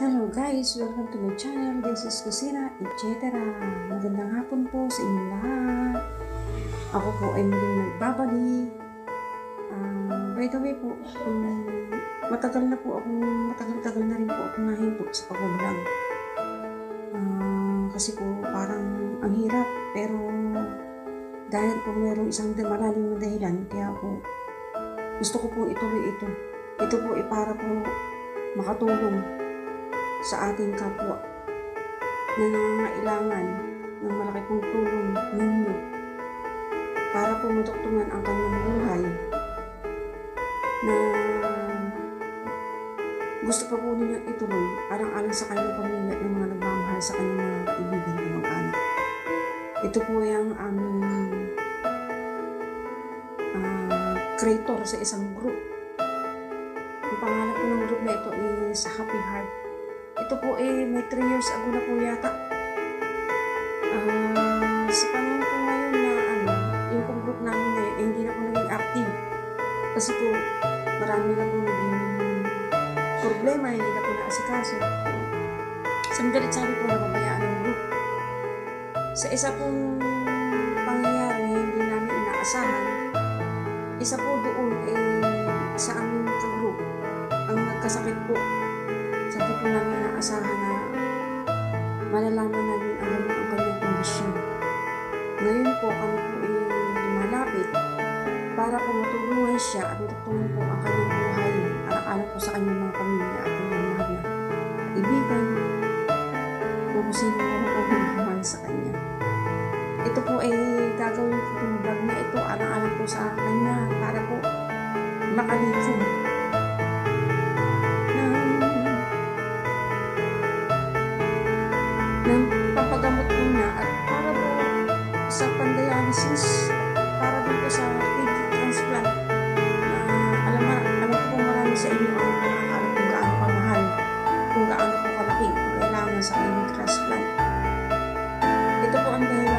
Hello guys, welcome to my channel. This is Kusina, etc. Magandang hapon po sa inyong lahat. Ako po ay muling nagbabalik. Ah, by the way po, um, matagal na po akong, matagal-tagal na rin po akong nahinto sa pag-vlog. Ah, kasi po parang ang hirap, pero dahil po mayroong isang malalim na dahilan, kaya po gusto ko po ituloy ito. Ito po ay para po makatulong sa ating kapwa na nangangailangan ng malaki pong tulong ninyo para po matuktungan ang kanyang buhay na gusto pa po ninyong ituloy alang-alang sa kanyang pamilya ng mga nagmamahal sa kanyang mga kaibigan at mga anak. Ito po yung aming ah, creator sa isang group. Ang pangalan po ng group na ito is Happy Heart ito po eh, may 3 years ago na po yata. Ah, sa panahon po ngayon na ano, yung pong group namin na yun, eh, hindi na po naging active. Kasi po, marami na po naging problema, hindi na po naasikaso. Sandalit sabi po napabayaan ng group. Sa isa pong pangyayari, hindi namin inaasahan, isa po doon eh, sa aming ka-group, ang nagkasakit po sabi po namin naasahan na malalaman namin ano ang kanyang kondisyon. Ngayon po kami po ay lumalapit para po matulungan siya at matutulungan po ang kanyang buhay anak-anak po sa kanyang mga pamilya at kanyang mahal na kaibigan kung sino ng pampagamot po niya at para po sa pandialysis, para po sa kidney transplant. Na alam, alam ko po marami sa inyo ang nakakaalam kung gaano kamahal, kung gaano po kalaki kailangan sa kidney transplant. Ito po ang dahilan